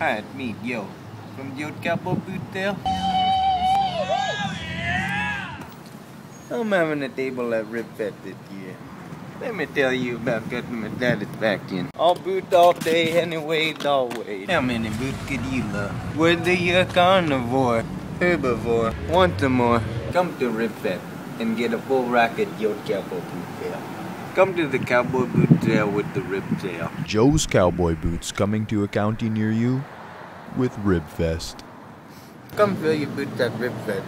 Hi, it's me, Yo, from the old cowboy boot there. I'm having a table at Rib Fest this year. Let me tell you about customer satisfaction. All boot all day, anyways, always. How many boots could you love? You're a carnivore, herbivore, want some more, come to Rib Fest and get a full rack of Yo Cowboy Boot Sale. Come to the Cowboy Boot Sale with the Rib Sale. Joe's Cowboy Boots coming to a county near you with Ribfest. Come fill your boots at Rib Fest.